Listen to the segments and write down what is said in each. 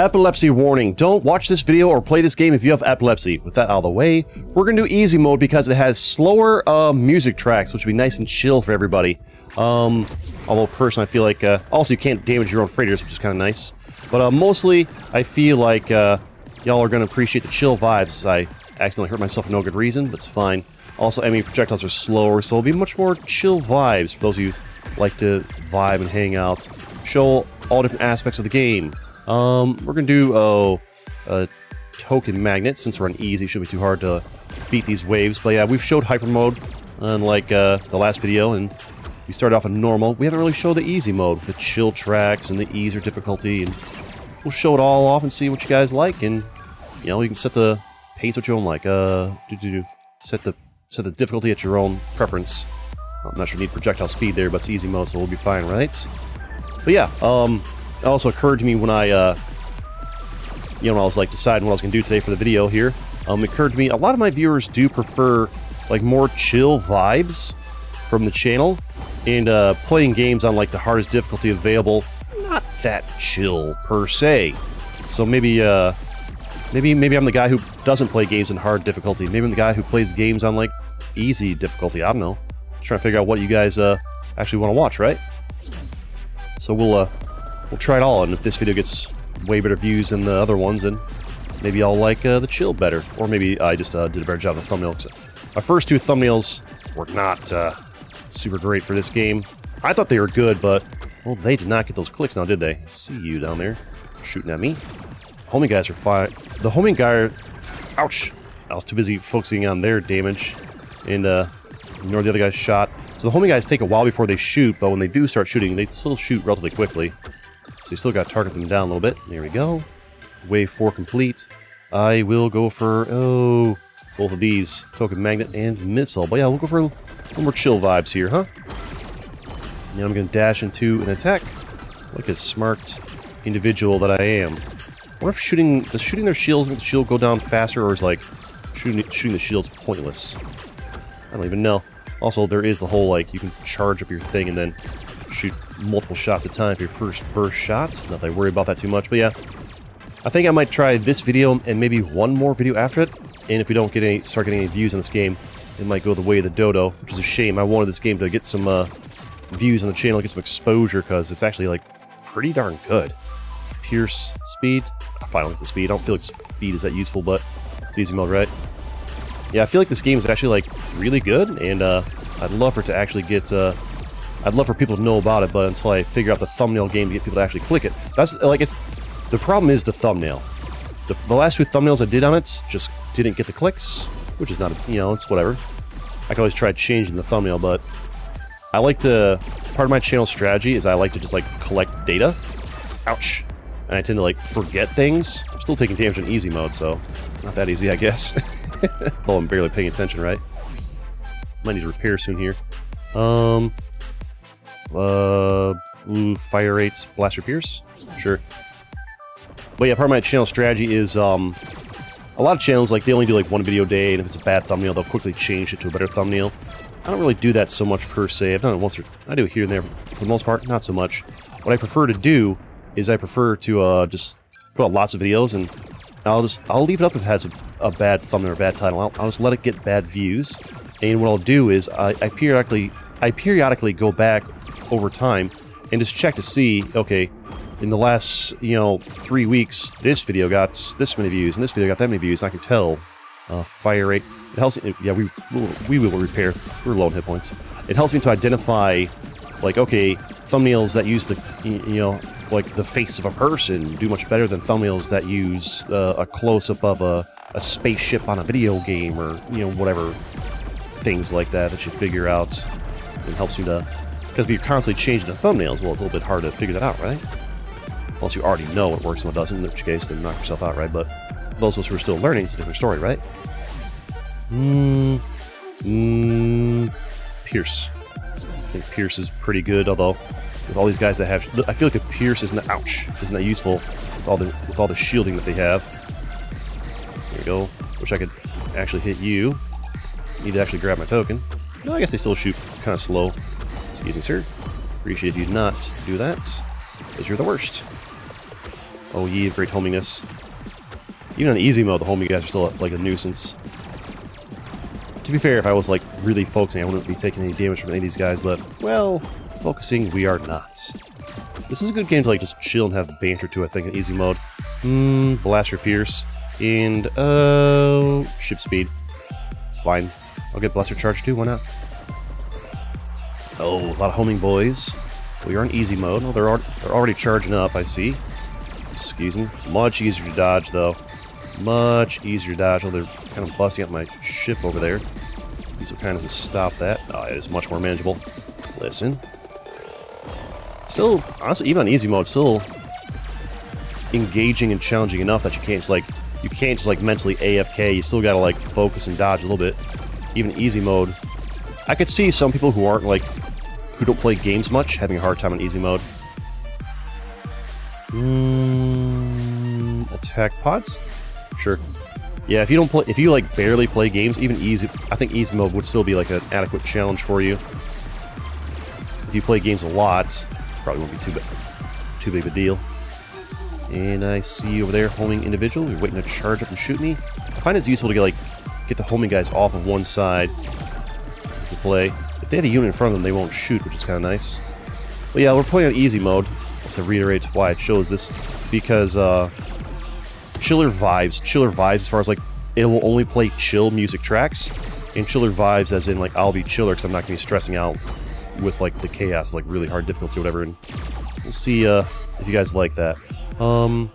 Epilepsy warning. Don't watch this video or play this game if you have epilepsy. With that out of the way, we're going to do easy mode because it has slower uh, music tracks, which will be nice and chill for everybody. Um, although personally, I feel like... Uh, also, you can't damage your own freighters, which is kind of nice. But uh, mostly, I feel like uh, y'all are going to appreciate the chill vibes. I accidentally hurt myself for no good reason, but it's fine. Also, enemy projectiles are slower, so it'll be much more chill vibes for those of you who like to vibe and hang out. Show all different aspects of the game. Um, we're gonna do oh, a token magnet since we're on easy. Shouldn't be too hard to beat these waves. But yeah, we've showed hyper mode unlike uh, the last video, and we started off in normal. We haven't really showed the easy mode, the chill tracks and the easier difficulty, and we'll show it all off and see what you guys like. And you know, you can set the pace what you own like. Uh, do do do. Set the set the difficulty at your own preference. I'm not sure you need projectile speed there, but it's easy mode, so we'll be fine, right? But yeah, um, also occurred to me when I, uh, you know, when I was like deciding what I was going to do today for the video here, um, it occurred to me a lot of my viewers do prefer like more chill vibes from the channel, and uh, playing games on like the hardest difficulty available, not that chill per se. So maybe, uh, maybe, maybe I'm the guy who doesn't play games in hard difficulty. Maybe I'm the guy who plays games on like easy difficulty. I don't know. Trying to figure out what you guys uh, actually want to watch, right? So we'll uh, we'll try it all, and if this video gets way better views than the other ones, then maybe I'll like uh, the chill better. Or maybe I just uh, did a better job of the thumbnail. My first two thumbnails were not uh, super great for this game. I thought they were good, but, well, they did not get those clicks now, did they? See you down there, shooting at me. Homing guys are fine. The homing guy... Ouch! I was too busy focusing on their damage, and uh, ignore the other guy's shot. So the homing guys take a while before they shoot, but when they do start shooting, they still shoot relatively quickly. So you still got to target them down a little bit. There we go. Wave 4 complete. I will go for, oh, both of these. Token Magnet and Missile. But yeah, we'll go for a little more chill vibes here, huh? Now I'm going to dash into an attack like a smart individual that I am. What if shooting, does shooting their shields make the shield go down faster, or is like shooting, shooting the shields pointless? I don't even know. Also, there is the whole, like, you can charge up your thing and then shoot multiple shots at a time for your first burst shot. Not that I worry about that too much, but yeah. I think I might try this video and maybe one more video after it. And if we don't get any, start getting any views on this game, it might go the way of the dodo, which is a shame. I wanted this game to get some uh, views on the channel, get some exposure, because it's actually, like, pretty darn good. Pierce speed. I finally like the speed. I don't feel like speed is that useful, but it's easy mode, right? Yeah, I feel like this game is actually, like, really good, and uh, I'd love for it to actually get... Uh, I'd love for people to know about it, but until I figure out the thumbnail game to get people to actually click it. That's, like, it's... The problem is the thumbnail. The, the last two thumbnails I did on it just didn't get the clicks, which is not, you know, it's whatever. I can always try changing the thumbnail, but I like to... Part of my channel strategy is I like to just, like, collect data. Ouch. And I tend to, like, forget things. I'm still taking damage in easy mode, so not that easy, I guess. oh, I'm barely paying attention, right? Might need to repair soon here. Um, uh, fire rates, blaster pierce, sure. But yeah, part of my channel strategy is um, a lot of channels like they only do like one video a day, and if it's a bad thumbnail, they'll quickly change it to a better thumbnail. I don't really do that so much per se. I've done it once or I do it here and there. For the most part, not so much. What I prefer to do is I prefer to uh, just put out lots of videos and I'll just I'll leave it up if it has a, a bad thumbnail or bad title. I'll, I'll, just let it get bad views, and what I'll do is I, I periodically I periodically go back over time and just check to see okay in the last you know three weeks this video got this many views and this video got that many views. I can tell uh, fire rate. It helps. Yeah, we we will repair. We're low on hit points. It helps me to identify like okay thumbnails that use the you know like the face of a person do much better than thumbnails that use uh, a close-up of a, a spaceship on a video game or, you know, whatever things like that that you figure out. It helps you to... Because you're constantly changing the thumbnails, well, it's a little bit hard to figure that out, right? Unless you already know what works and what doesn't, in which case, then knock yourself out, right? But those of us who are still learning, it's a different story, right? Mmm... Mmm... Pierce. I think Pierce is pretty good, although with all these guys that have. I feel like the Pierce isn't that, ouch isn't that useful with all the with all the shielding that they have. There we go. Wish I could actually hit you. Need to actually grab my token. No, I guess they still shoot kind of slow. Excuse me, sir. Appreciate if you did not do that, because you're the worst. Oh, ye, of great hominess. Even on easy mode, the homing guys are still like a nuisance. To be fair, if I was like really focusing, I wouldn't be taking any damage from any of these guys, but, well, focusing, we are not. This is a good game to like just chill and have banter to, I think, in easy mode. Hmm, Blaster Pierce, and, uh, Ship Speed. Fine. I'll get Blaster Charge too, why not? Oh, a lot of homing boys. We are in easy mode. Oh, they're, they're already charging up, I see. Excuse me. Much easier to dodge, though. Much easier to dodge. Oh, they're kind of busting up my ship over there. These are kind of to stop that. Oh, it is much more manageable. Listen. Still, honestly, even on easy mode, still engaging and challenging enough that you can't just, like, you can't just, like, mentally AFK. You still gotta, like, focus and dodge a little bit. Even easy mode. I could see some people who aren't, like, who don't play games much having a hard time on easy mode. Mm, attack pods? Sure. Yeah, if you don't play, if you like barely play games, even easy, I think easy mode would still be like an adequate challenge for you. If you play games a lot, probably won't be too big, too big of a deal. And I see you over there, homing individual. You're waiting to charge up and shoot me. I find it's useful to get like get the homing guys off of one side to play. They have a unit in front of them, they won't shoot, which is kind of nice. But yeah, we're playing on easy mode. To reiterate why it shows this, because uh, chiller vibes, chiller vibes as far as like it will only play chill music tracks, and chiller vibes as in like I'll be chiller because I'm not gonna be stressing out with like the chaos, like really hard difficulty or whatever. And we'll see uh, if you guys like that. Um,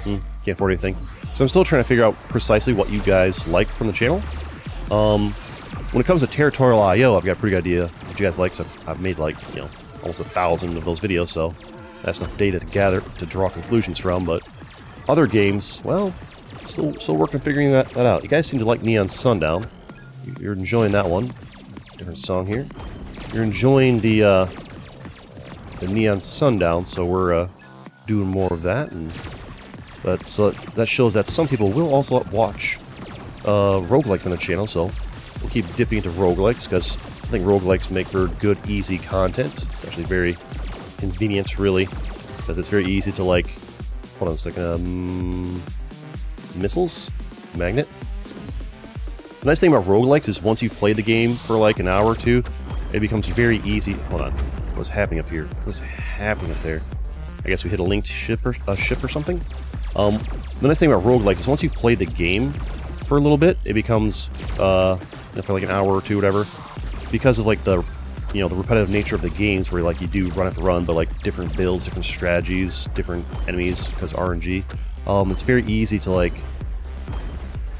hmm, can't afford anything, so I'm still trying to figure out precisely what you guys like from the channel. Um, when it comes to territorial IO, I've got a pretty good idea what you guys like. So I've made like you know almost a thousand of those videos, so that's enough data to gather to draw conclusions from. But other games, well, still still working figuring that, that out. You guys seem to like Neon Sundown. You're enjoying that one. Different song here. You're enjoying the uh, the Neon Sundown, so we're uh, doing more of that, and that's uh, that shows that some people will also watch uh, roguelikes on the channel. So we'll keep dipping into roguelikes because I think roguelikes make for good, easy content. It's actually very convenient, really, because it's very easy to, like, hold on a second, um, missiles? Magnet? The nice thing about roguelikes is once you've played the game for, like, an hour or two, it becomes very easy. Hold on. What's happening up here? What's happening up there? I guess we hit a linked ship or, a ship or something? Um, the nice thing about roguelikes is once you've played the game for a little bit, it becomes, uh, for like an hour or two, whatever, because of like the you know the repetitive nature of the games where like you do run after run but like different builds different strategies different enemies because rng um, it's very easy to like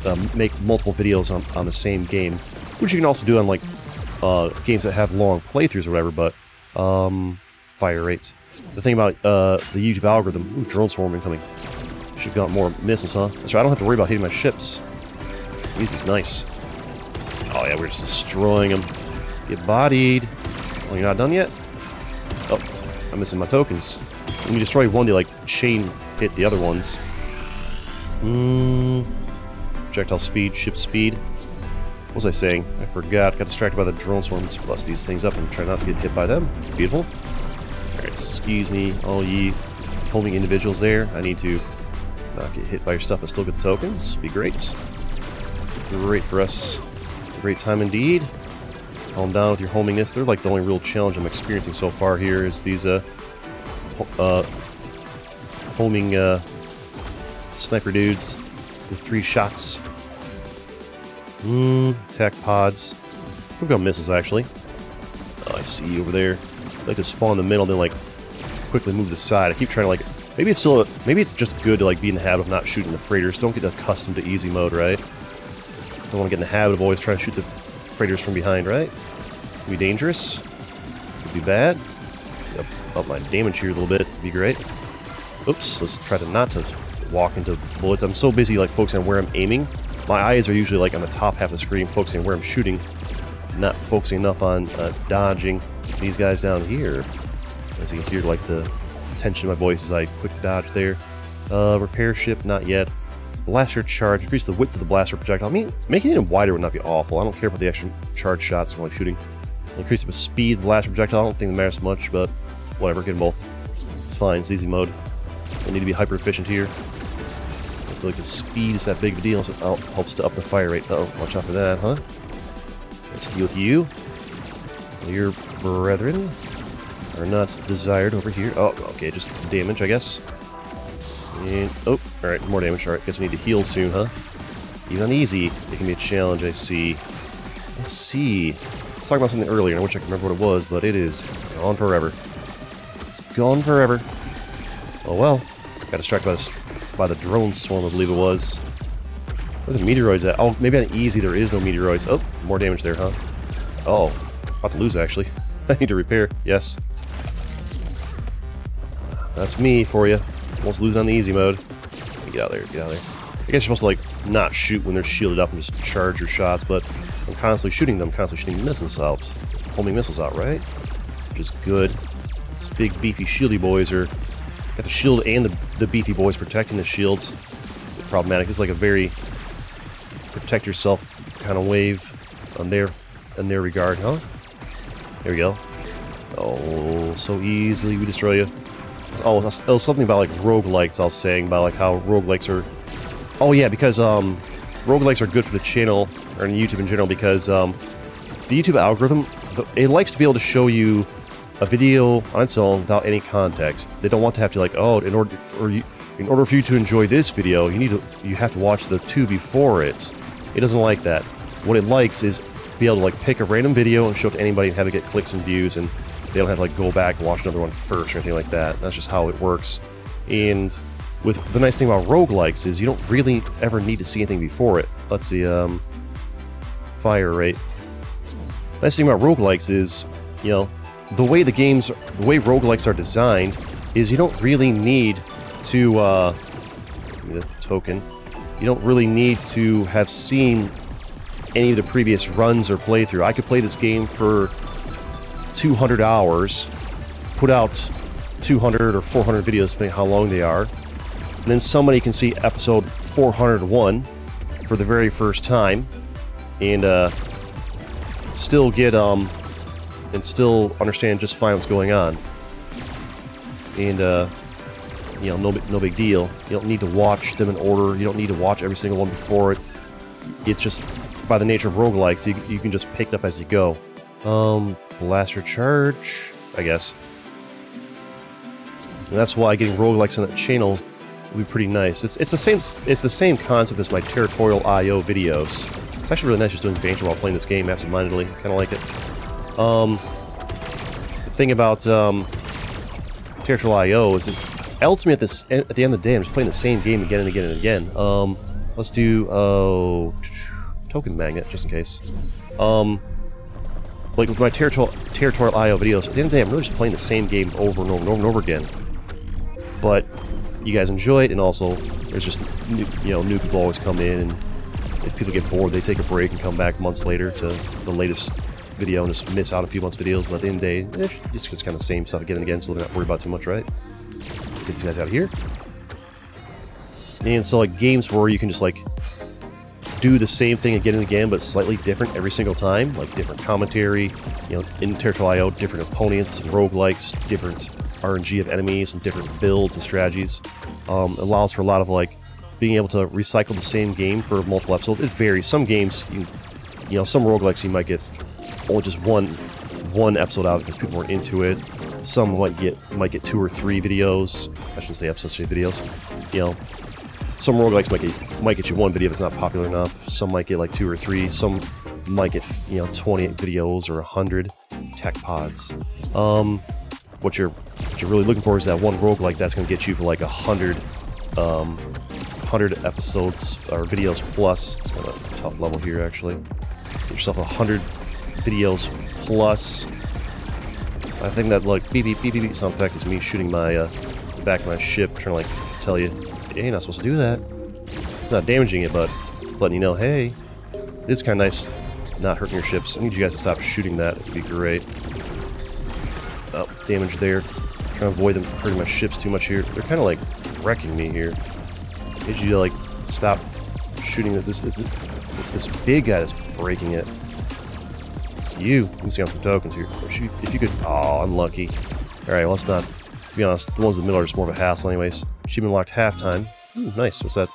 um, make multiple videos on, on the same game which you can also do on like uh, games that have long playthroughs or whatever but um, fire rates. The thing about uh, the youtube algorithm ooh, drone swarm incoming Should have got more missiles huh? That's right i don't have to worry about hitting my ships. Easy's nice oh yeah we're just destroying them Get bodied. Oh, you're not done yet? Oh, I'm missing my tokens. When you destroy one, they like chain hit the other ones. Mmm. Projectile speed, ship speed. What was I saying? I forgot. Got distracted by the drone swarms. Bust these things up and try not to get hit by them. Beautiful. Alright, excuse me, all ye homing individuals there. I need to not get hit by your stuff but still get the tokens. Be great. Great for us. Great time indeed. Calm down with your hominess. They're like the only real challenge I'm experiencing so far here is these uh, uh homing uh, sniper dudes with three shots. Mmm, attack pods. We've got missiles actually. Oh, I see you over there. I like to spawn in the middle, then like quickly move to the side. I keep trying to like. Maybe it's still. Maybe it's just good to like be in the habit of not shooting the freighters. Don't get accustomed to easy mode, right? Don't want to get in the habit of always trying to shoot the freighters from behind, right? Could be dangerous. Could be bad. Up, up my damage here a little bit. Be great. Oops, let's try to not to walk into bullets. I'm so busy like focusing on where I'm aiming. My eyes are usually like on the top half of the screen, focusing on where I'm shooting, not focusing enough on uh, dodging these guys down here. As you can hear, like the tension in my voice as I quick dodge there. Uh, repair ship, not yet. Blaster charge, increase the width of the blaster projectile. I mean, making it even wider would not be awful. I don't care about the extra charge shots from like shooting. Increase the speed of the blaster projectile. I don't think it matters much, but whatever, get them both. It's fine, it's easy mode. I need to be hyper efficient here. I feel like the speed is that big of a deal. So, oh, helps to up the fire rate. oh, watch out for that, huh? Let's deal with you. Your brethren are not desired over here. Oh, okay, just damage, I guess. And, oh, alright, more damage. Alright, guess we need to heal soon, huh? Even easy, it can be a challenge, I see. Let's see. Let's talk about something earlier. I wish I could remember what it was, but it is gone forever. It's gone forever. Oh well. Got distracted by the, by the drone swarm, I believe it was. Where the meteoroids at? Oh, maybe on easy there is no meteoroids. Oh, more damage there, huh? Oh, about to lose, actually. I need to repair. Yes. That's me for you. Almost losing on the easy mode. Get out there, get out there. I guess you're supposed to, like, not shoot when they're shielded up and just charge your shots, but I'm constantly shooting them, constantly shooting missiles out. Homing missiles out, right? Which is good. These big, beefy, shieldy boys are... Got the shield and the, the beefy boys protecting the shields. Problematic. It's like a very protect yourself kind of wave on their in their regard, huh? There we go. Oh, so easily we destroy you. Oh, that was something about like roguelikes I was saying about like how roguelikes are Oh yeah, because um roguelikes are good for the channel or YouTube in general because um the YouTube algorithm it likes to be able to show you a video on its own without any context. They don't want to have to like, oh, in order for you in order for you to enjoy this video, you need to you have to watch the two before it. It doesn't like that. What it likes is be able to like pick a random video and show it to anybody and have it get clicks and views and they don't have to like go back and watch another one first or anything like that. That's just how it works. And with the nice thing about roguelikes is you don't really ever need to see anything before it. Let's see, um fire rate. Nice thing about roguelikes is, you know, the way the games the way roguelikes are designed is you don't really need to uh the token. You don't really need to have seen any of the previous runs or playthrough. I could play this game for 200 hours, put out 200 or 400 videos, depending how long they are, and then somebody can see episode 401 for the very first time, and uh, still get um, and still understand just fine what's going on, and uh, you know, no no big deal. You don't need to watch them in order. You don't need to watch every single one before it. It's just by the nature of roguelikes, you, you can just pick it up as you go. Um, blaster charge, I guess. And that's why getting roguelikes on that channel would be pretty nice. It's it's the same it's the same concept as my territorial IO videos. It's actually really nice just doing banter while playing this game absentmindedly. Kind of like it. Um, the thing about um, territorial IO is this ultimately at this at the end of the day, I'm just playing the same game again and again and again. Um, let's do oh token magnet, just in case. Um, like with my territorial, territorial IO videos, at the end of the day, I'm really just playing the same game over and over and over and over again. But you guys enjoy it, and also there's just new, you know new people always come in, and if people get bored, they take a break and come back months later to the latest video and just miss out a few months videos. But at the end of the day, eh, it's just kind of the same stuff again and again, so they're not worried about too much, right? Get these guys out of here. And so like games where you can just like do the same thing again and again, but slightly different every single time, like different commentary, you know, in Territorial IO, different opponents, and roguelikes, different RNG of enemies, and different builds and strategies. Um, allows for a lot of like being able to recycle the same game for multiple episodes. It varies. Some games, you, you know, some roguelikes you might get only just one one episode out because people weren't into it. Some might get might get two or three videos. I shouldn't say episodes, videos. You know, some roguelikes might get might get you one video if it's not popular enough. Some might get like two or three. Some might get you know 28 videos or 100 tech pods. Um, what you're what you're really looking for is that one roguelike that's going to get you for like a hundred um, 100 episodes or videos plus. It's kind of a tough level here actually. Get yourself a hundred videos plus. I think that like beep beep beep beep sound effect is me shooting my uh, back of my ship, trying to like tell you hey, you're not supposed to do that. It's not damaging it, but it's letting you know, hey, it's kind of nice not hurting your ships. I need you guys to stop shooting that. It would be great. Oh, damage there. Trying to avoid them hurting my ships too much here. They're kind of like wrecking me here. I need you to like stop shooting at this. This it's this big guy that's breaking it. It's you. Let me see on some tokens here. If you, if you could, oh, unlucky. All right, well, let's not To be honest, the ones in the middle are just more of a hassle anyways. Achievement locked halftime. Ooh, nice. What's that?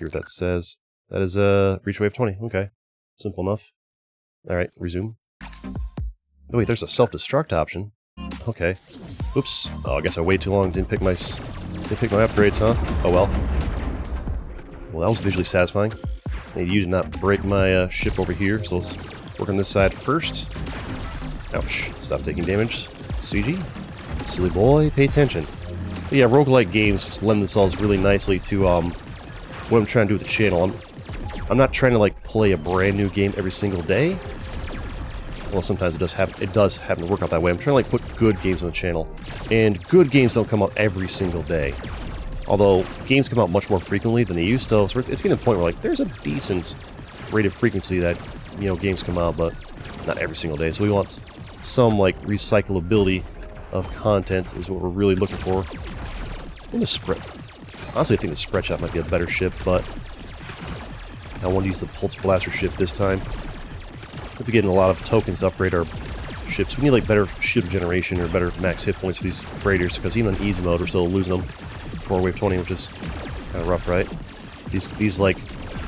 What that says. That is a uh, reach wave 20. Okay. Simple enough. Alright, resume. Oh wait, there's a self-destruct option. Okay. Oops. Oh, I guess I waited too long. Didn't pick my didn't pick my upgrades, huh? Oh well. Well, that was visually satisfying. I need you to not break my uh, ship over here, so let's work on this side first. Ouch. Stop taking damage. CG. Silly boy, pay attention. But yeah, roguelike games just lend themselves really nicely to um, what I'm trying to do with the channel. I'm, I'm not trying to like play a brand new game every single day. Well, sometimes it does happen. It does happen to work out that way. I'm trying to like put good games on the channel, and good games don't come out every single day. Although games come out much more frequently than they used to, so it's, it's getting to the point where like there's a decent rate of frequency that you know games come out, but not every single day. So we want some like recyclability of content is what we're really looking for. In the spread, honestly, I think the spread shot might be a better ship, but I want to use the pulse blaster ship this time. If we get a lot of tokens to upgrade our ships, we need like better ship generation or better max hit points for these freighters, because even on easy mode, we're still losing them for wave 20, which is kind of rough, right? These these like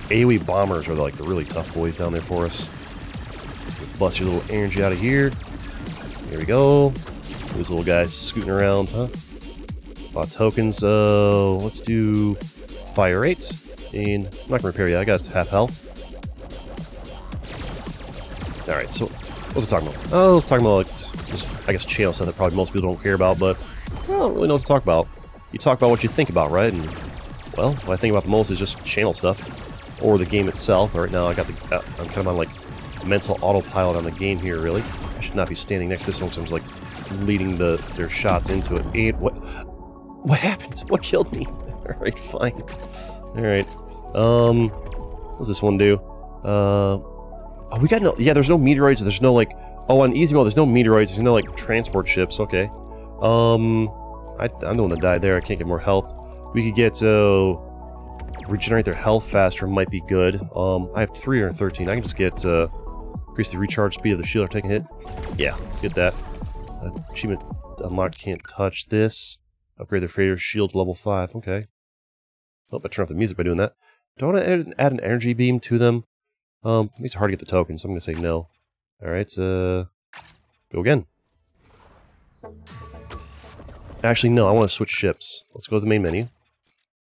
AoE bombers are like the really tough boys down there for us. Let's bust your little energy out of here. Here we go. These little guys scooting around, huh? Of tokens. Uh, let's do fire rate. And I'm not gonna repair yet. I got half health. Alright, so what was I talking about? Oh, I was talking about, like, just, I guess, channel stuff that probably most people don't care about, but I don't really know what to talk about. You talk about what you think about, right? And, well, what I think about the most is just channel stuff, or the game itself. Right now, I got the, uh, I'm kind of on, like, mental autopilot on the game here, really. I should not be standing next to this one because I'm, like, leading the their shots into it. And what, what happened? What killed me? Alright, fine. Alright. Um, what does this one do? Uh, Oh, we got no... Yeah, there's no meteoroids. There's no, like... Oh, on easy mode, there's no meteoroids. There's no, like, transport ships. Okay. Um... I, I'm the one that died there. I can't get more health. We could get, uh... Regenerate their health faster might be good. Um, I have 313. I can just get, uh... Increase the recharge speed of the shield or take a hit. Yeah, let's get that. Achievement unlocked can't touch this. Upgrade the freighter shield to level 5. Okay. Oh, I turn off the music by doing that. Do I want to add, add an energy beam to them? Um, it makes hard to get the tokens, so I'm going to say no. Alright, uh, go again. Actually, no, I want to switch ships. Let's go to the main menu.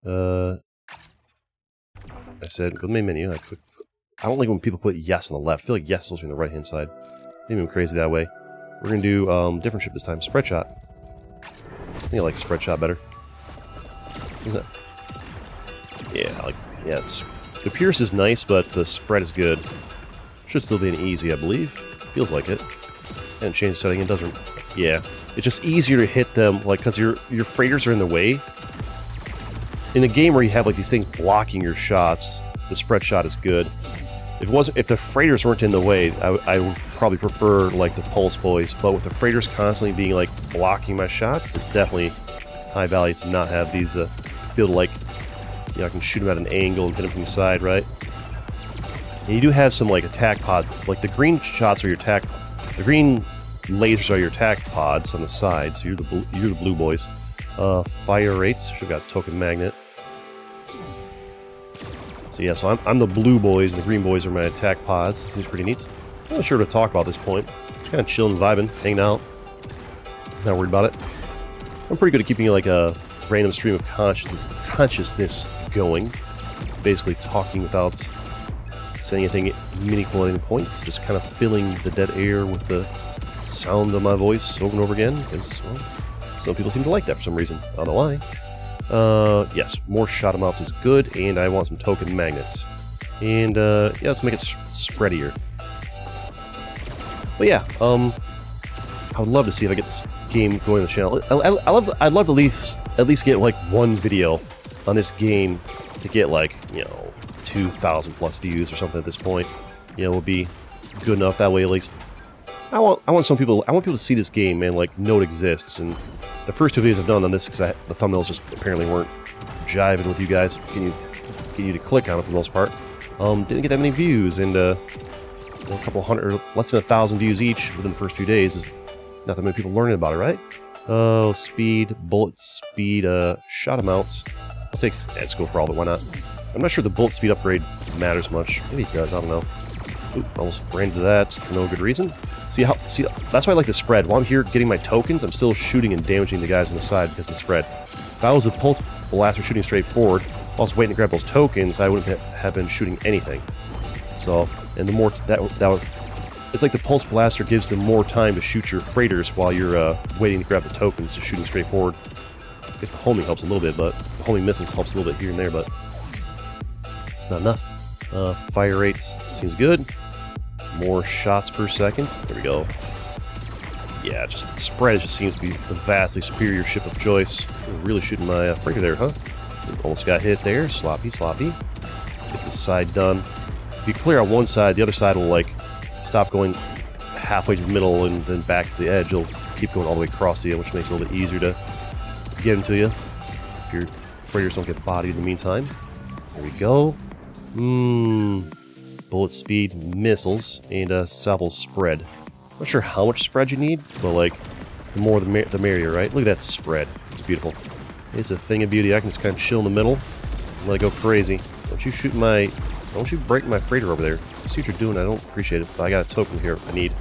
Uh, I said, go to the main menu. I, put, I don't like when people put yes on the left. I feel like yes supposed to be on the right-hand side. Maybe I'm crazy that way. We're going to do um, different ship this time. Spread shot. I think I like spread shot better. Is it? Yeah, I like, yeah, it's the Pierce is nice, but the spread is good. Should still be an easy, I believe. Feels like it. And change setting, it doesn't... Yeah. It's just easier to hit them, like, because your, your freighters are in the way. In a game where you have, like, these things blocking your shots, the spread shot is good. If it wasn't, if the freighters weren't in the way, I, I would probably prefer, like, the Pulse Boys. But with the freighters constantly being, like, blocking my shots, it's definitely high value to not have these, uh, be able to, like, you know, I can shoot them at an angle and hit him from the side, right? And you do have some, like, attack pods. Like, the green shots are your attack... The green lasers are your attack pods on the side, so you're the, blue, you're the blue boys. Uh, fire rates. Should have got token magnet. So yeah, so I'm, I'm the blue boys, and the green boys are my attack pods. This is pretty neat. Not sure to talk about this point. Just kind of chilling, vibing, hanging out. Not worried about it. I'm pretty good at keeping like a random stream of consciousness, consciousness going. Basically talking without saying anything meaningful at any points, just kind of filling the dead air with the sound of my voice over and over again, because, well, some people seem to like that for some reason. I don't know why. Uh, yes, more shot 'em ups is good, and I want some token magnets. And, uh, yeah, let's make it spreadier. But yeah, um, I would love to see if I get this game going on the channel. I, I, I love, I'd love to at least, at least get like one video on this game to get like, you know, 2,000 plus views or something at this point. You know, will be good enough. That way at least I want I want some people I want people to see this game and like know it exists. And the first two videos I've done on this because the thumbnails just apparently weren't jiving with you guys, getting you getting you to click on it for the most part. Um, didn't get that many views, and uh, a couple hundred, less than a thousand views each within the first few days is not that many people learning about it, right? Oh, speed, bullet speed, uh, shot amounts. I'll take, go for all it, why not? I'm not sure the bullet speed upgrade matters much. Maybe it does, I don't know. Oop, almost ran into that for no good reason. See how, see, that's why I like the spread. While I'm here getting my tokens, I'm still shooting and damaging the guys on the side because of the spread. If I was a pulse blaster shooting straight forward, while I was waiting to grab those tokens, I wouldn't have been shooting anything. So, and the more, that, that it's like the pulse blaster gives them more time to shoot your freighters while you're uh, waiting to grab the tokens, just shooting straight forward. I guess the homing helps a little bit, but the homing missiles helps a little bit here and there, but it's not enough. Uh, fire rates seems good. More shots per second. There we go. Yeah, just the spread just seems to be the vastly superior ship of choice. really shooting my uh, freighter there, huh? Almost got hit there. Sloppy, sloppy. Get this side done. If you clear on one side, the other side will, like, stop going halfway to the middle and then back to the edge. It'll keep going all the way across the end, which makes it a little bit easier to get into you. If your freighters don't get bodied in the meantime. There we go. Mmm bullet speed, missiles, and uh, a salvo spread. Not sure how much spread you need, but like, the more the, mer the merrier, right? Look at that spread. It's beautiful. It's a thing of beauty. I can just kind of chill in the middle let it go crazy. Don't you shoot my... Don't you break my freighter over there. I see what you're doing. I don't appreciate it, but I got a token here I need.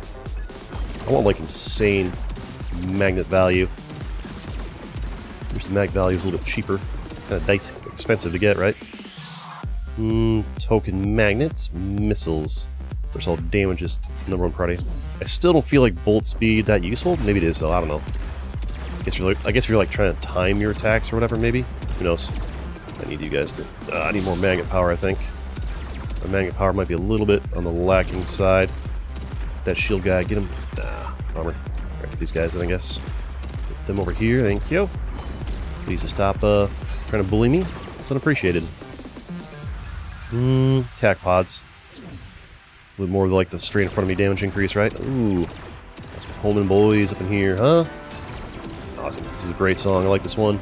I want, like, insane magnet value. Wish the mag value is a little bit cheaper. Kind of dicey, expensive to get, right? Mm, token magnets, missiles. First all, damage is number one priority. I still don't feel like bolt speed that useful. Maybe it is though. I don't know. I guess you're like, I guess you're like trying to time your attacks or whatever. Maybe who knows? I need you guys to. Uh, I need more magnet power. I think my magnet power might be a little bit on the lacking side. That shield guy, get him. Nah, armor. Get these guys then I guess. Get them over here. Thank you. Please stop uh, trying to bully me. It's unappreciated. Hmm, attack pods. With more like the straight in front of me damage increase, right? Ooh. That's Pullman boys up in here, huh? Awesome. This is a great song. I like this one.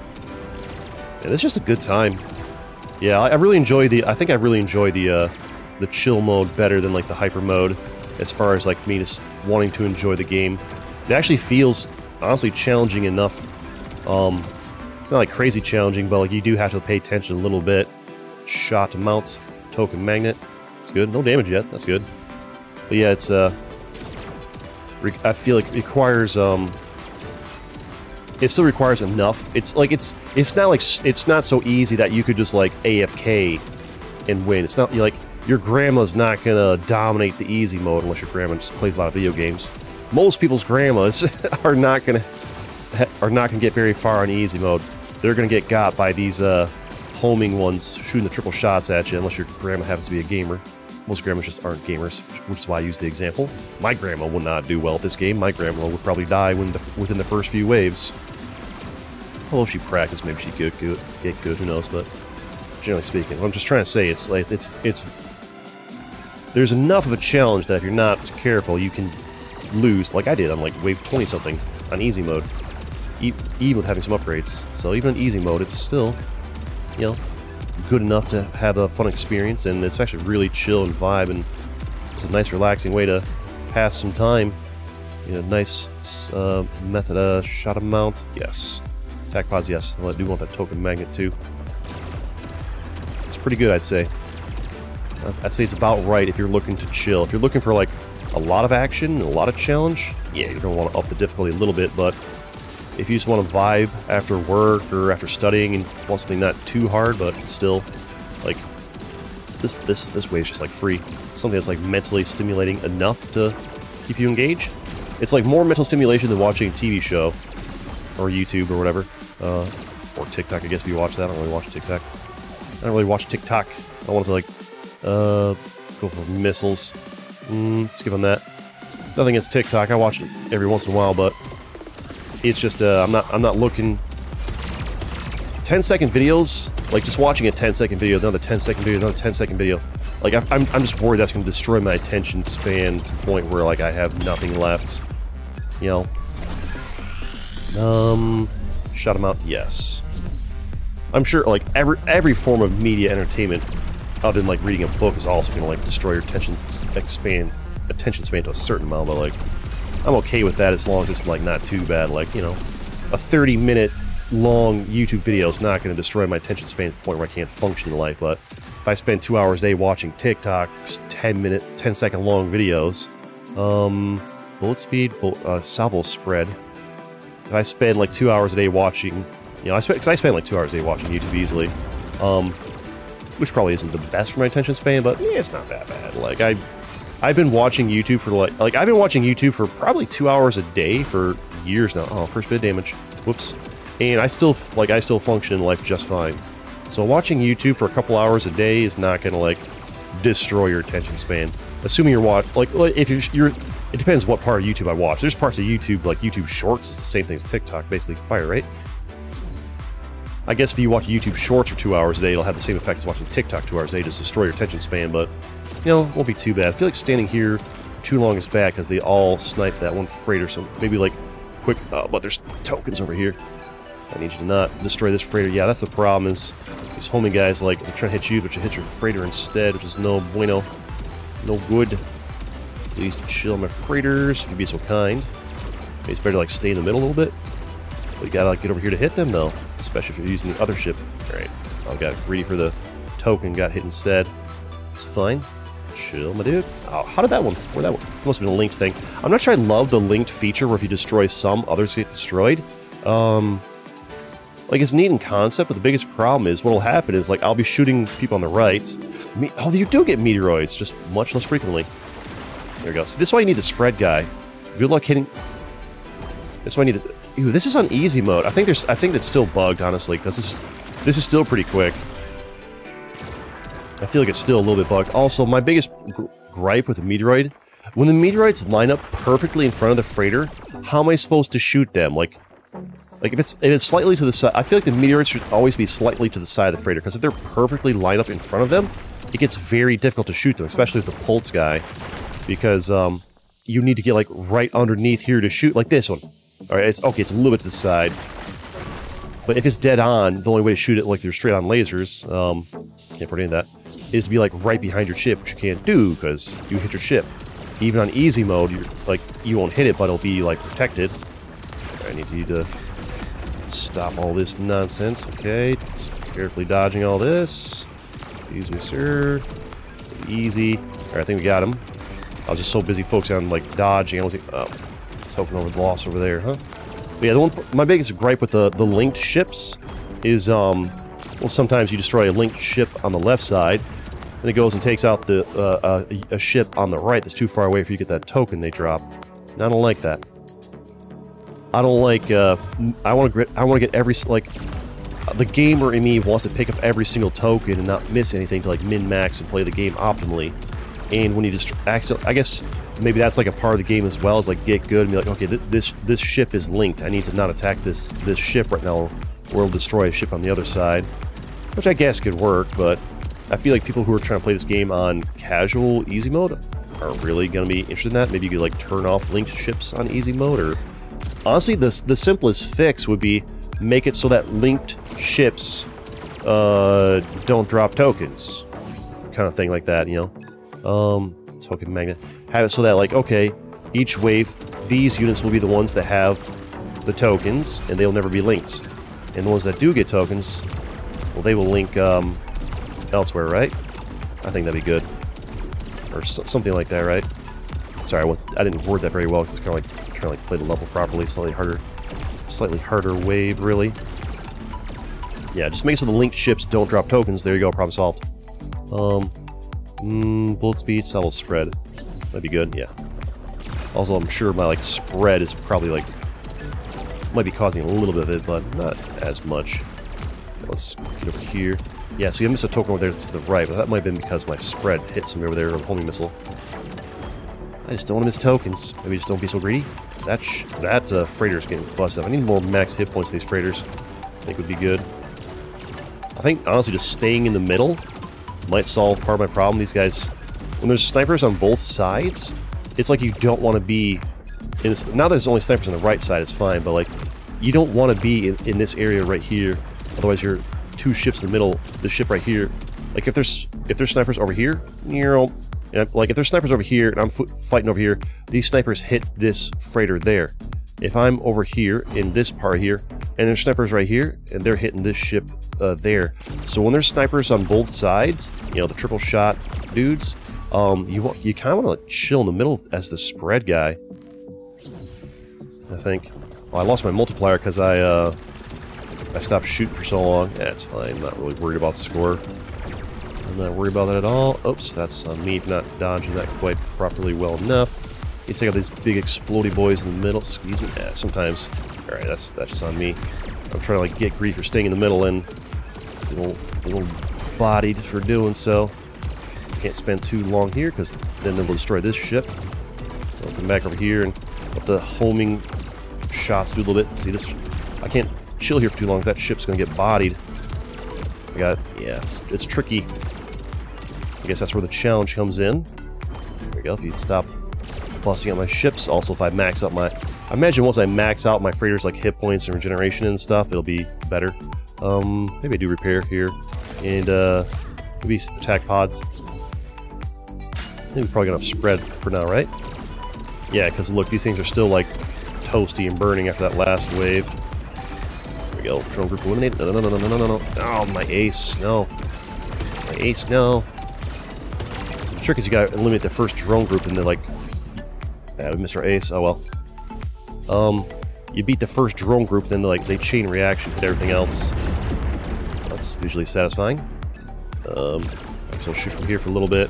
Yeah, it's just a good time. Yeah, I, I really enjoy the... I think I really enjoy the, uh, the chill mode better than, like, the hyper mode. As far as, like, me just wanting to enjoy the game. It actually feels, honestly, challenging enough. Um, it's not, like, crazy challenging, but, like, you do have to pay attention a little bit. Shot amounts token magnet. That's good. No damage yet. That's good. But yeah, it's uh, I feel like it requires um, it still requires enough. It's like it's it's not like it's not so easy that you could just like AFK and win. It's not like your grandma's not gonna dominate the easy mode unless your grandma just plays a lot of video games. Most people's grandmas are not gonna are not gonna get very far on easy mode. They're gonna get got by these uh, homing ones shooting the triple shots at you, unless your grandma happens to be a gamer. Most grandmas just aren't gamers, which is why I use the example. My grandma would not do well at this game. My grandma would probably die the, within the first few waves. Although if she practiced, maybe she'd get good, get good, who knows, but generally speaking, what I'm just trying to say, it's like, it's, it's, there's enough of a challenge that if you're not careful, you can lose, like I did on like wave 20 something on easy mode, even with having some upgrades. So even in easy mode, it's still you know, good enough to have a fun experience, and it's actually really chill and vibe, and it's a nice, relaxing way to pass some time. You know, nice uh, method. Uh, shot amount, yes. Attack pods, yes. I do want that token magnet too. It's pretty good, I'd say. I'd say it's about right if you're looking to chill. If you're looking for like a lot of action, a lot of challenge, yeah, you're gonna want to up the difficulty a little bit, but if you just want to vibe after work or after studying and want something not too hard but still like this this this way is just like free. Something that's like mentally stimulating enough to keep you engaged. It's like more mental stimulation than watching a tv show or youtube or whatever uh, or tiktok i guess if you watch that. I don't really watch tiktok. I don't really watch tiktok. I want to like uh, go for missiles. Mm, skip on that. Nothing against tiktok. I watch it every once in a while but it's just uh, I'm not I'm not looking. 10 second videos like just watching a 10 second video another 10 second video another 10 second video. Like I'm, I'm, I'm just worried that's going to destroy my attention span to the point where like I have nothing left. You know? Um shut them out yes. I'm sure like every every form of media entertainment other than like reading a book is also going to like destroy your attention span attention span to a certain amount but like I'm okay with that as long as it's like not too bad. Like you know, a 30 minute long YouTube video is not going to destroy my attention span to the point where I can't function in life. But if I spend two hours a day watching TikTok, 10 minute, 10 second long videos, um, bullet speed, uh, salvo spread. If I spend like two hours a day watching, you know, I spend, cause I spend like two hours a day watching YouTube easily, um, which probably isn't the best for my attention span, but yeah, it's not that bad. Like I, I've been watching YouTube for like, like I've been watching YouTube for probably two hours a day for years now. Oh, first bit of damage. Whoops. And I still, like, I still function in life just fine. So watching YouTube for a couple hours a day is not going to, like, destroy your attention span. Assuming you're watch, like, if you're, you're, it depends what part of YouTube I watch. There's parts of YouTube, like YouTube Shorts, is the same thing as TikTok, basically fire, right? I guess if you watch YouTube Shorts for two hours a day, it'll have the same effect as watching TikTok two hours a day, just destroy your attention span, but, you know, won't be too bad. I feel like standing here too long is bad because they all snipe that one freighter, so maybe, like, quick... Oh, but there's tokens over here. I need you to not destroy this freighter. Yeah, that's the problem is these homing guys, like, they're trying to hit you, but you hit your freighter instead, which is no bueno. No good. Please chill my freighters, if you'd be so kind. Maybe it's better to, like, stay in the middle a little bit. You gotta, like, get over here to hit them, though. Especially if you're using the other ship. Alright, I got greedy for the token, got hit instead. It's fine. Chill, my dude. Oh, how did that one... Where that one? Must have been a linked thing. I'm not sure I love the linked feature where if you destroy some, others get destroyed. Um, like, it's neat in concept, but the biggest problem is what'll happen is, like, I'll be shooting people on the right. Me oh, you do get meteoroids, just much less frequently. There we go. So this is why you need the spread guy. Good luck hitting... That's why I need the... This is on easy mode. I think there's... I think that's still bugged, honestly, because this is... This is still pretty quick. I feel like it's still a little bit bugged. Also, my biggest gripe with the meteoroid... When the meteoroids line up perfectly in front of the freighter, how am I supposed to shoot them? Like, like, if it's, if it's slightly to the side, I feel like the meteorites should always be slightly to the side of the freighter, because if they're perfectly lined up in front of them, it gets very difficult to shoot them, especially with the pulse guy, because, um, you need to get, like, right underneath here to shoot, like this one. Alright, it's, okay, it's a little bit to the side. But if it's dead on, the only way to shoot it, like, they're straight on lasers, um, can't put any of that, is to be, like, right behind your ship, which you can't do, because you hit your ship. Even on easy mode, you're, like, you won't hit it, but it'll be, like, protected. I need you to Stop all this nonsense, okay? Just carefully dodging all this. Excuse me, sir. Easy. Alright, I think we got him. I was just so busy focusing on, like, dodging. I was like, oh, hoping over the loss over there, huh? But yeah, the one, my biggest gripe with the, the linked ships is, um, well, sometimes you destroy a linked ship on the left side, and it goes and takes out the uh, uh, a ship on the right that's too far away for you to get that token they drop. And I don't like that. I don't like, uh, I want to I want to get every, like, the gamer in me wants to pick up every single token and not miss anything to, like, min-max and play the game optimally. And when you just accidentally, I guess maybe that's like a part of the game as well, is like get good and be like, okay, th this this ship is linked. I need to not attack this this ship right now, or it'll destroy a ship on the other side. Which I guess could work, but I feel like people who are trying to play this game on casual easy mode are really going to be interested in that. Maybe you could like turn off linked ships on easy mode, or Honestly, the, the simplest fix would be make it so that linked ships uh, don't drop tokens. Kind of thing like that, you know? Um, token magnet. Have it so that, like, okay, each wave, these units will be the ones that have the tokens, and they'll never be linked. And the ones that do get tokens, well, they will link um, elsewhere, right? I think that'd be good. Or something like that, right? Sorry, I, I didn't word that very well, because it's kind of like trying to like play the level properly, slightly harder, slightly harder wave, really. Yeah, just make it so the linked ships don't drop tokens. There you go, problem solved. Um, mm, bullet speed, salvo spread. That'd be good, yeah. Also, I'm sure my like spread is probably like might be causing a little bit of it, but not as much. Let's get over here. Yeah, so you missed a token over there to the right, but that might have been because my spread hit somebody over there on homing missile. I just don't want to miss tokens. Maybe just don't be so greedy. That that uh, freighter's getting busted up. I need more max hit points these freighters. I think would be good. I think, honestly, just staying in the middle might solve part of my problem. These guys, when there's snipers on both sides, it's like you don't want to be in this. Now there's only snipers on the right side, it's fine, but like, you don't want to be in, in this area right here. Otherwise, you're two ships in the middle, the ship right here. Like, if there's if there's snipers over here, you know, like, if there's snipers over here and I'm fighting over here, these snipers hit this freighter there. if I'm over here in this part here, and there's snipers right here, and they're hitting this ship uh, there. So when there's snipers on both sides, you know, the triple shot dudes, um, you want you kind of want to chill in the middle as the spread guy. I think. Well, I lost my multiplier because I uh, I stopped shooting for so long. Yeah, fine. I'm not really worried about the score. I'm not worried about that at all. Oops, that's on me not dodging that quite properly well enough. You take out these big explodey boys in the middle. Excuse me. Yeah, sometimes. All right, that's that's just on me. I'm trying to like get grief for staying in the middle and a little, a little bodied for doing so. Can't spend too long here because then they'll destroy this ship. So I'll come back over here and let the homing shots do a little bit. See this? I can't chill here for too long. That ship's gonna get bodied. I got yeah. It's it's tricky. I guess that's where the challenge comes in. There we go. If you stop plussing out my ships, also if I max out my, I imagine once I max out my freighters like hit points and regeneration and stuff, it'll be better. Um, maybe I do repair here and uh, maybe attack pods. We probably enough spread for now, right? Yeah, because look, these things are still like toasty and burning after that last wave. There we go. Drone group eliminated. No, no, no, no, no, no, no, no. Oh, my ace. No. My ace, no. So the trick is you gotta eliminate the first drone group and then like... Yeah, we missed our ace. Oh, well. Um, you beat the first drone group, then like they chain reaction, hit everything else. That's visually satisfying. Um, so shoot from here for a little bit.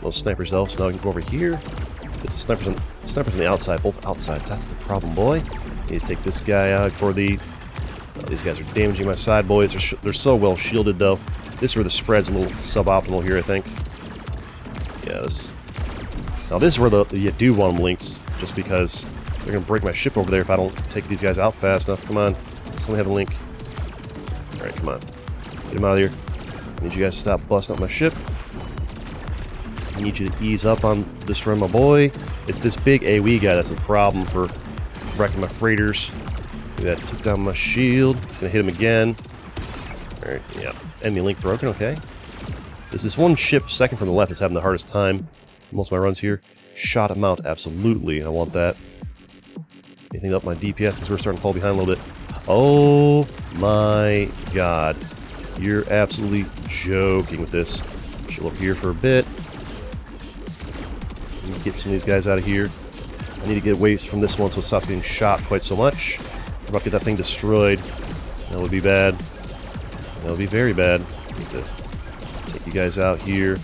Those snipers though, so now I can go over here. It's the snipers on, snipers on the outside, both outsides. That's the problem, boy. Need to take this guy out for the... Oh, these guys are damaging my side, boys. They're, they're so well shielded, though. This is where the spread's a little suboptimal here, I think. Yeah, this is... Now this is where the, you do want them linked, just because they're to break my ship over there if I don't take these guys out fast enough. Come on. Let's only have a link. Alright, come on. Get him out of here. I need you guys to stop busting up my ship. I need you to ease up on destroying my boy. It's this big AoE guy that's a problem for wrecking my freighters. That took down my shield. Gonna hit him again. Alright, yeah. Enemy link broken, okay. There's this one ship second from the left that's having the hardest time. Most of my runs here. Shot him out, absolutely. I want that. Anything up my DPS because we're starting to fall behind a little bit. Oh my god. You're absolutely joking with this. Chill up here for a bit. Get some of these guys out of here. I need to get away from this one so it stops getting shot quite so much. I'm about to get that thing destroyed. That would be bad. That would be very bad. Need to take you guys out here.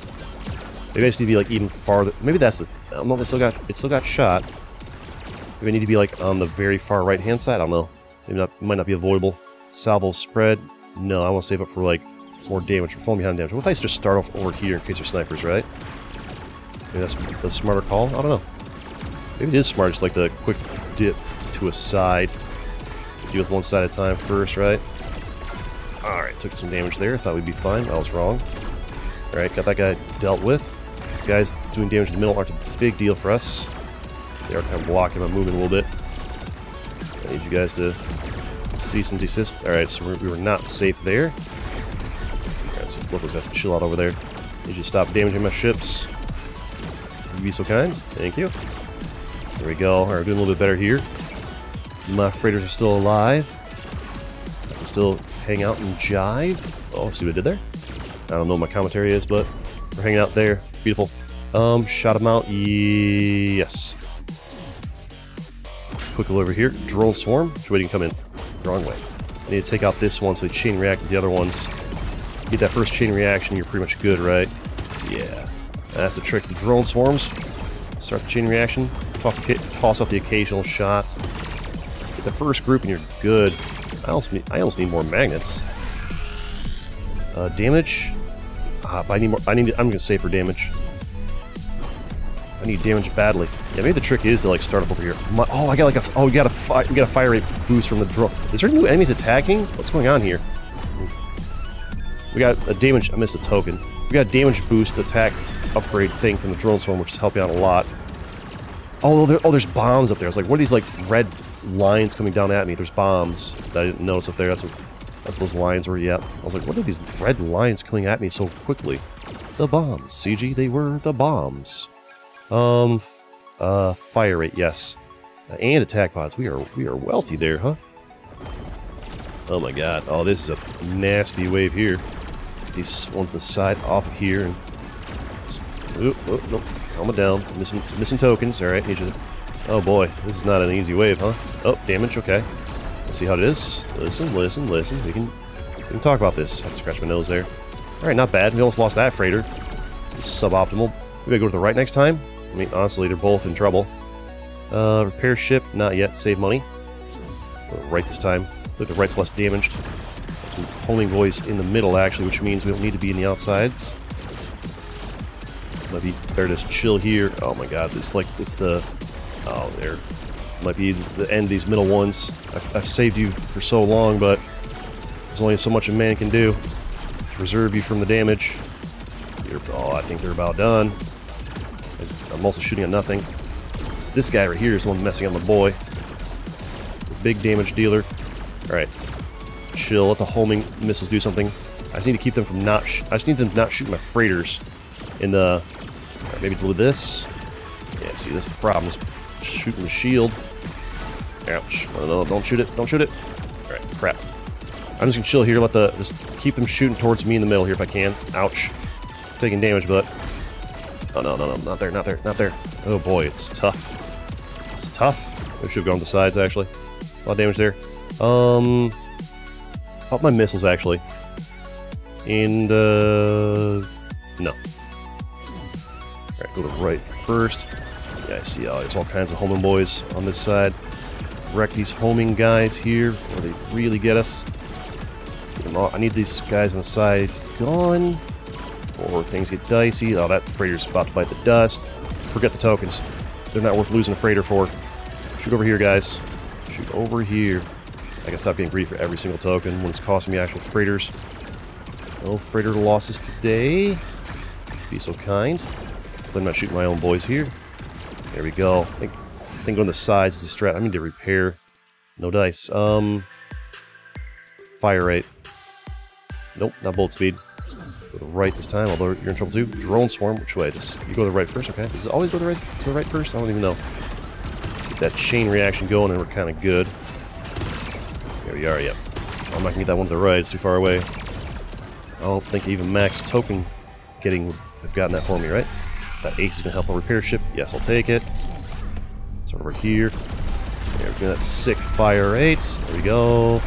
Maybe I just need to be like even farther. Maybe that's the. I don't know. It still got. It still got shot. Maybe I need to be like on the very far right hand side. I don't know. Maybe not. Might not be avoidable. Salvo spread. No, I want to save up for like more damage or falling behind damage. What if I just start off over here in case there's snipers, right? Maybe that's the smarter call. I don't know. Maybe it is smart, just like the quick dip to a side. Deal with one side at a time first, right? Alright, took some damage there. Thought we'd be fine. I was wrong. Alright, got that guy dealt with. Guys doing damage in the middle aren't a big deal for us. They are kind of blocking my movement a little bit. I need you guys to cease and desist. Alright, so we were not safe there. Alright, let's just let those guys chill out over there. Need you to stop damaging my ships. You be so kind. Thank you. There we go. Alright, we're doing a little bit better here. My freighters are still alive. I can still hang out and jive. Oh, see what I did there? I don't know what my commentary is, but we're hanging out there. Beautiful. Um, shot him out. Yes. Quick over here. Drone swarm. Which way do you come in? Wrong way. I need to take out this one so they chain react with the other ones. Get that first chain reaction, you're pretty much good, right? Yeah. That's the trick. The drone swarms. Start the chain reaction. Toss off the occasional shot. Get the first group and you're good. I almost need, I almost need more magnets. Uh, damage. Ah, I need more. I need. I'm gonna save for damage. Need damage badly. Yeah, maybe the trick is to like start up over here. My, oh, I got like a. Oh, we got a. Fi we got a fire rate boost from the drone. Is there new enemies attacking? What's going on here? We got a damage. I missed a token. We got a damage boost attack upgrade thing from the drone swarm, which is helping out a lot. Oh, there, oh, there's bombs up there. I was like, what are these like red lines coming down at me? There's bombs that I didn't notice up there. That's what, that's what those lines were. Yep. I was like, what are these red lines coming at me so quickly? The bombs, CG. They were the bombs. Um, uh, fire rate. Yes. Uh, and attack pods. We are we are wealthy there, huh? Oh my god. Oh, this is a nasty wave here. These on the side off of here and just, oh, nope. Calm it down. Missing missing tokens. Alright, need you Oh boy, this is not an easy wave, huh? Oh, damage, okay. Let's see how it is. Listen, listen, listen. We can we can talk about this. I have to scratch my nose there. Alright, not bad. We almost lost that freighter. Suboptimal. We gotta go to the right next time. I mean, honestly, they're both in trouble. Uh, repair ship, not yet. Save money. Right this time. Look, the right's less damaged. Some homing boys in the middle, actually, which means we don't need to be in the outsides. Might be better to chill here. Oh my god, it's like, it's the... Oh, there. Might be the end of these middle ones. I've, I've saved you for so long, but there's only so much a man can do. Preserve you from the damage. You're, oh, I think they're about done. I'm also shooting at nothing. It's this guy right here is the one messing on my boy. The big damage dealer. Alright. Chill, let the homing missiles do something. I just need to keep them from not... I just need them not shoot my freighters in the... Right, maybe do this. Yeah, see, this is the problem. Is shooting the shield. Ouch. No, don't shoot it. Don't shoot it. Alright, crap. I'm just gonna chill here, let the... Just keep them shooting towards me in the middle here if I can. Ouch. Taking damage, but... Oh, no, no, no. Not there, not there, not there. Oh, boy, it's tough. It's tough. We should have gone to the sides, actually. A lot of damage there. Um... Up my missiles, actually. And, uh... No. Alright, go to the right first. Yeah, I see. Oh, there's all kinds of homing boys on this side. Wreck these homing guys here before they really get us. I need these guys on the side gone. Or things get dicey. Oh, that freighter's about to bite the dust. Forget the tokens. They're not worth losing a freighter for. Shoot over here, guys. Shoot over here. I can stop getting greedy for every single token when it's costing me actual freighters. No freighter losses today. Be so kind. I'm not shooting my own boys here. There we go. I think, I think on the sides is the strat. I need to repair. No dice. Um, fire rate. Nope, not bolt speed. Go to right this time, although you're in trouble too. Drone swarm, which way? This, you go to the right first, okay. Does it always go to the right, to the right first? I don't even know. Get that chain reaction going and we're kind of good. There we are, yep. I'm not to get that one to the right, it's too far away. I don't think even max token getting would have gotten that for me, right? That ace is to help a repair ship. Yes, I'll take it. It's over here. There, we go. That sick fire rate. There we go.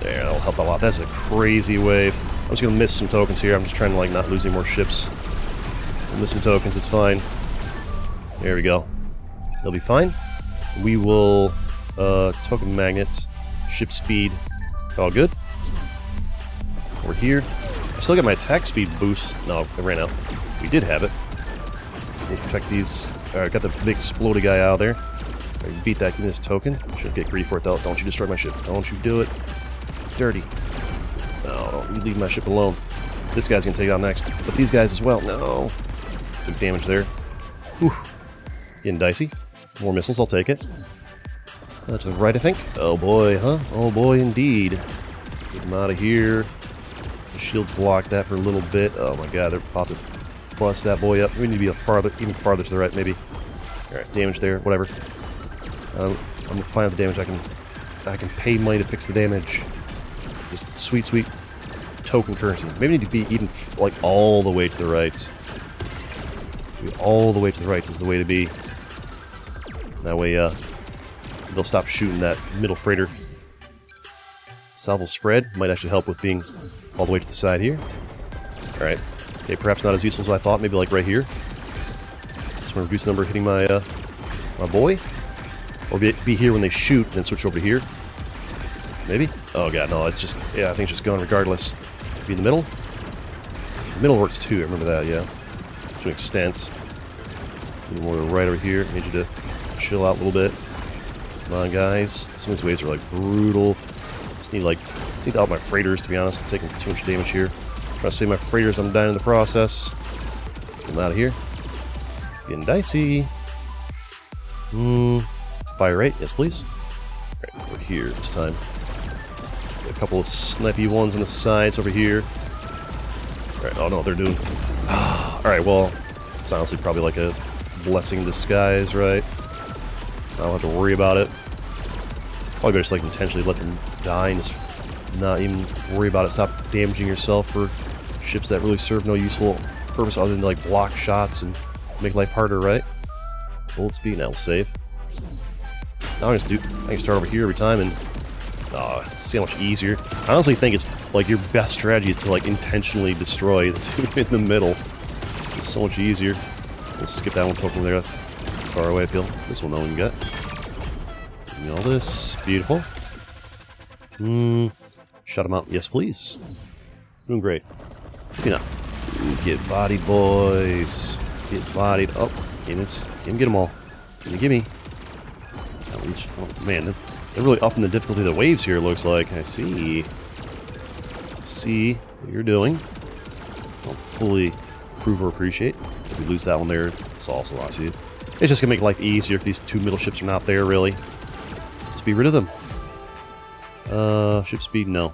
There, that'll help a lot. That's a crazy wave. I'm just to miss some tokens here. I'm just trying to like not lose any more ships. I'll miss some tokens. It's fine. There we go. They'll be fine. We will uh, token magnets, ship speed. All good. We're here. I still got my attack speed boost. No, it ran out. We did have it. We'll protect these. Alright, got the big exploding guy out of there. Right, beat that, me this token. Should get greedy for it though. Don't you destroy my ship. Don't you do it. Dirty. No, you leave my ship alone. This guy's gonna take out next. But these guys as well. No. Big damage there. Whew. Getting dicey. More missiles, I'll take it. Uh, to the right, I think. Oh boy, huh? Oh boy, indeed. Get him out of here. The shields block that for a little bit. Oh my god, they're about to bust that boy up. We need to be a farther, even farther to the right, maybe. Alright, damage there, whatever. Um, I'm gonna find the damage I can I can pay money to fix the damage. Just sweet, sweet token currency. Maybe need to be even like all the way to the right. Be all the way to the right is the way to be. That way, uh, they'll stop shooting that middle freighter. Salvo spread might actually help with being all the way to the side here. Alright. Okay, perhaps not as useful as I thought. Maybe like right here. Just want to reduce the number hitting my, uh, my boy. Or be, be here when they shoot, then switch over to here. Maybe? Oh god, no, it's just, yeah, I think it's just going regardless. Be in the middle? The middle works too, I remember that, yeah. To an extent. More right over here. Need you to chill out a little bit. Come on, guys. Some of these waves are like brutal. Just need like need out my freighters to be honest. I'm taking too much damage here. Trying to save my freighters. I'm dying in the process. Get out of here. Getting dicey. Hmm. Fire rate, yes please. Alright, over here this time. Couple of snappy ones on the sides over here. Alright, oh no, they're doing. Alright, well, it's honestly probably like a blessing in disguise, right? I don't have to worry about it. Probably better just like intentionally let them die and just not even worry about it. Stop damaging yourself for ships that really serve no useful purpose other than to like block shots and make life harder, right? Bullet speed, now we'll save. Now I can, do, I can start over here every time and see how much easier. I honestly think it's like your best strategy is to like intentionally destroy the two in the middle. It's so much easier. We'll skip that one token there. That's far away appeal. This one no one got. Give me all this. Beautiful. Hmm. Shut him out. Yes, please. Doing great. You. Get bodied, boys. Get bodied. Oh, can? Can get them all? Gimme, gimme. Oh man, this, they're really upping the difficulty of the waves here. Looks like. I see. See what you're doing. Don't fully approve or appreciate. If we lose that one there, it's also lost you. It's just gonna make life easier if these two middle ships are not there. Really, just be rid of them. Uh, ship speed, no.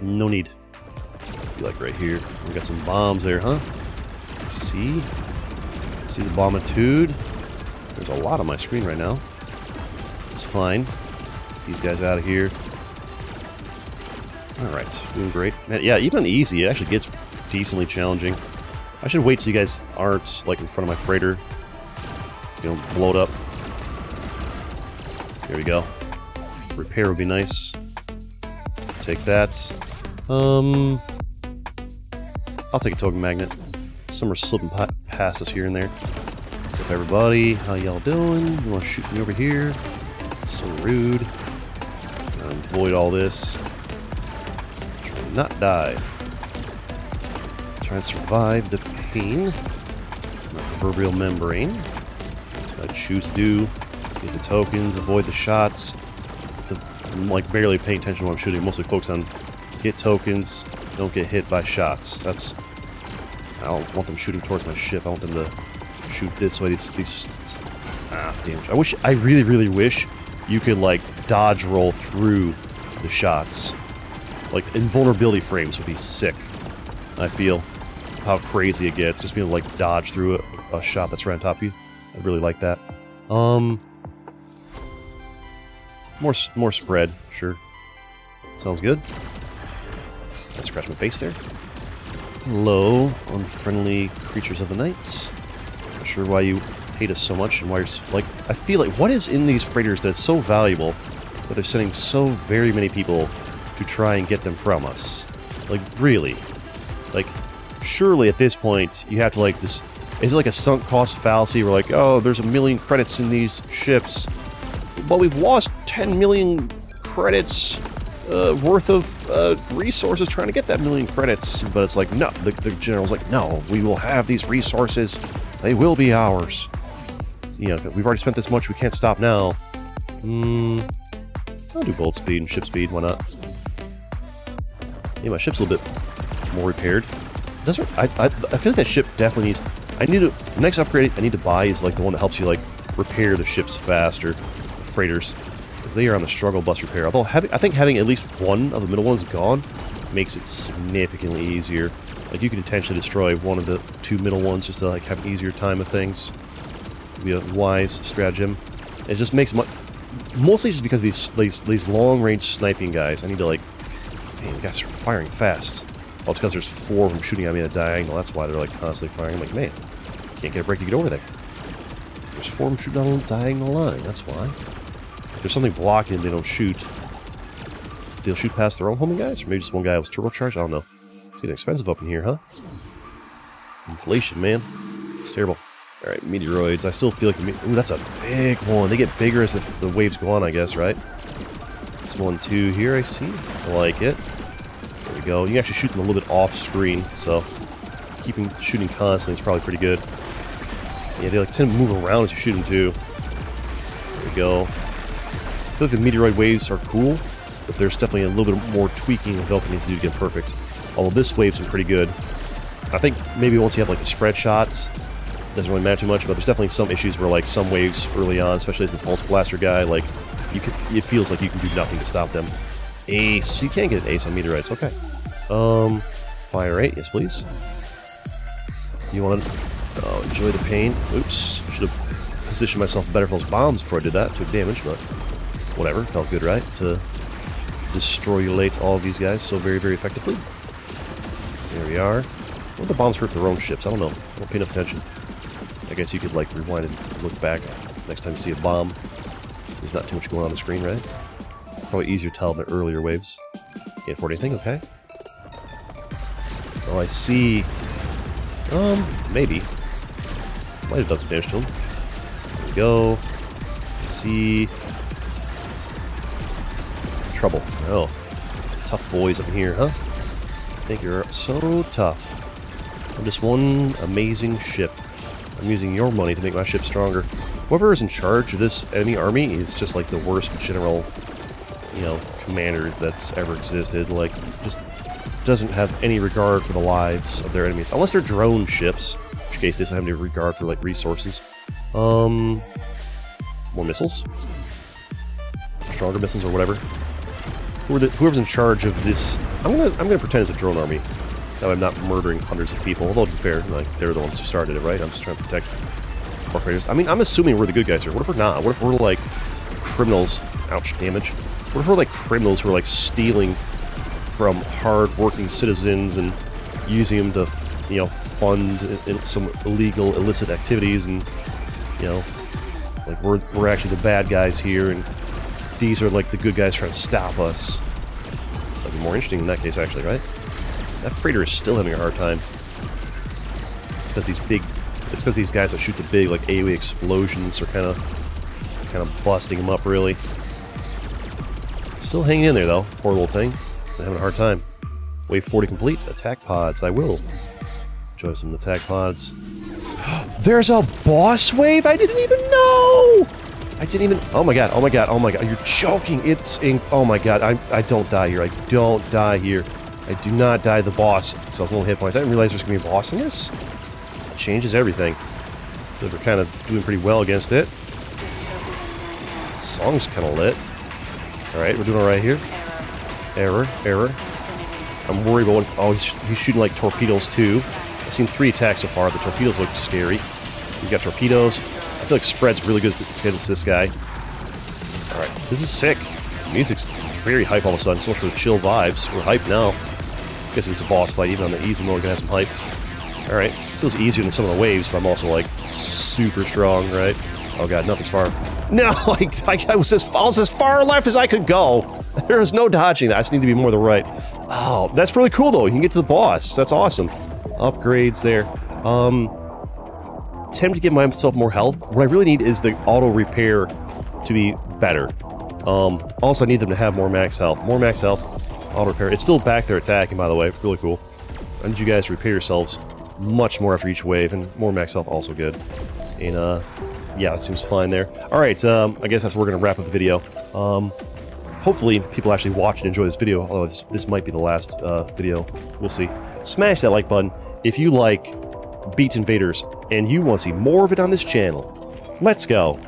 No need. Be like right here. We got some bombs there, huh? See? See the bombitude? There's a lot on my screen right now. It's fine. These guys out of here. Alright, doing great. Yeah, even easy, it actually gets decently challenging. I should wait till you guys aren't, like, in front of my freighter. You know, blow it up. There we go. Repair would be nice. Take that. Um, I'll take a token magnet. Some are slipping past us here and there. What's up, everybody? How y'all doing? You want to shoot me over here? So rude. Avoid all this. Try not die. Try and survive the pain. My proverbial membrane. That's what I choose to do. Get the tokens, avoid the shots. The, I'm like barely paying attention to what I'm shooting. Mostly focus on get tokens, don't get hit by shots. That's I don't want them shooting towards my ship. I want them to shoot this way. These, these ah, damage. I wish. I really, really wish you could like dodge roll through the shots. Like invulnerability frames would be sick. I feel how crazy it gets. Just being able to like dodge through a, a shot that's right on top of you. I really like that. Um, more more spread, sure. Sounds good. I scratch my face there. Hello, unfriendly creatures of the night. Not sure why you hate us so much and why you're like. I feel like what is in these freighters that's so valuable that they're sending so very many people to try and get them from us. Like really, like surely at this point you have to like this. Is it like a sunk cost fallacy? We're like, oh, there's a million credits in these ships, but we've lost 10 million credits uh, worth of uh, resources trying to get that million credits. But it's like, no, the, the general's like, no, we will have these resources. They will be ours. You know, we've already spent this much, we can't stop now. Hmm, I'll do bolt speed and ship speed, why not? Yeah, my ship's a little bit more repaired. Doesn't I, I, I feel like that ship definitely needs... I need to... The next upgrade I need to buy is like the one that helps you like repair the ships faster. The freighters because they are on the struggle bus repair. Although having, I think having at least one of the middle ones gone makes it significantly easier. Like you could intentionally destroy one of the two middle ones just to like have an easier time of things. Be a wise stratagem. It just makes much, mostly just because these these these long range sniping guys. I need to like, man, guys are firing fast. Well, it's because there's four of them shooting at me at a diagonal. That's why they're like constantly firing. I'm like, man, can't get a break to get over there. There's four of them shooting down a diagonal line. That's why If there's something blocking they don't shoot, they'll shoot past their own homing guys? Or maybe just one guy was turbocharged? I don't know. It's getting expensive up in here, huh? Inflation, man. It's terrible. Alright, meteoroids. I still feel like... The Ooh, that's a big one. They get bigger as the waves go on, I guess, right? This one, too, here, I see. I like it. There we go. You can actually shoot them a little bit off screen, so keeping shooting constantly is probably pretty good. Yeah, they like tend to move around as you shoot them, too. There we go. I feel like the meteoroid waves are cool, but there's definitely a little bit more tweaking that Velka needs to do to get perfect. Although this wave's been pretty good. I think maybe once you have like the spread shots, doesn't really matter too much, but there's definitely some issues where like some waves early on, especially as the pulse blaster guy, like you can, it feels like you can do nothing to stop them. Ace, you can't get an ace on meteorites. Okay. Um, fire rate, yes please. You want to oh, enjoy the pain? Oops, should have positioned myself better for those bombs before I did that. Took damage, but whatever. Felt good, right? To destroy late all these guys so very, very effectively. There we are. What the bombs hurt their own ships? I don't know. I don't pay enough attention. I guess you could, like, rewind and look back next time you see a bomb. There's not too much going on the screen, right? Probably easier to tell than earlier waves. Can't afford anything? Okay. Oh, I see. Um, maybe. Might have done some damage to him. There we go. I see. Trouble. Oh. Tough boys up in here, huh? I think you're so tough. I'm just one amazing ship. I'm using your money to make my ship stronger. Whoever is in charge of this enemy army is just like the worst general, you know, commander that's ever existed. Like, just doesn't have any regard for the lives of their enemies. Unless they're drone ships, in which case they don't have any regard for, like, resources. Um, more missiles? Stronger missiles or whatever. Who whoever's in charge of this... I'm gonna, I'm gonna pretend it's a drone army. That I'm not murdering hundreds of people. Although, to be fair, like, they're the ones who started it, right? I'm just trying to protect corporators. I mean, I'm assuming we're the good guys here. What if we're not? What if we're, like, criminals? Ouch, damage. What if we're, like, criminals who are, like, stealing from hard-working citizens and using them to, you know, fund some illegal, illicit activities, and you know, like we're we're actually the bad guys here, and these are like the good guys trying to stop us. That'd be more interesting in that case, actually, right? That freighter is still having a hard time. It's because these big, it's because these guys that shoot the big like AOE explosions are kind of, kind of busting them up, really. Still hanging in there though, poor little thing. I'm having a hard time. Wave 40 complete. Attack pods. I will. Enjoy some attack pods. There's a boss wave? I didn't even know! I didn't even... Oh my god, oh my god, oh my god. You're joking. It's... In, oh my god, I, I don't die here. I don't die here. I do not die the boss. Because I was a little hit points. I didn't realize there's going to be a boss in this. It changes everything. So we're kind of doing pretty well against it. Song's kind of lit. Alright, we're doing alright here. Error, error. I'm worried about what... Oh, he's, he's shooting like torpedoes too. I've seen three attacks so far. The torpedoes look scary. He's got torpedoes. I feel like spread's really good against this guy. Alright, this is sick. The music's very hype all of a sudden. So much for the chill vibes. We're hype now. Guess it's a boss fight. Even on the easy mode, gonna have some hype. Alright, feels easier than some of the waves, but I'm also like super strong, right? Oh god, nothing's far. No, like I, I was as I was as far left as I could go. There is no dodging that. I just need to be more to the right. Oh, that's really cool though. You can get to the boss. That's awesome. Upgrades there. Um, attempt to give myself more health. What I really need is the auto repair to be better. Um, also I need them to have more max health. More max health, auto repair. It's still back there attacking, by the way. Really cool. I need you guys to repair yourselves much more after each wave, and more max health also good. And, uh, yeah, that seems fine there. Alright, um, I guess that's where we're going to wrap up the video. Um, hopefully people actually watch and enjoy this video, although this, this might be the last uh, video. We'll see. Smash that like button if you like Beat Invaders and you want to see more of it on this channel. Let's go.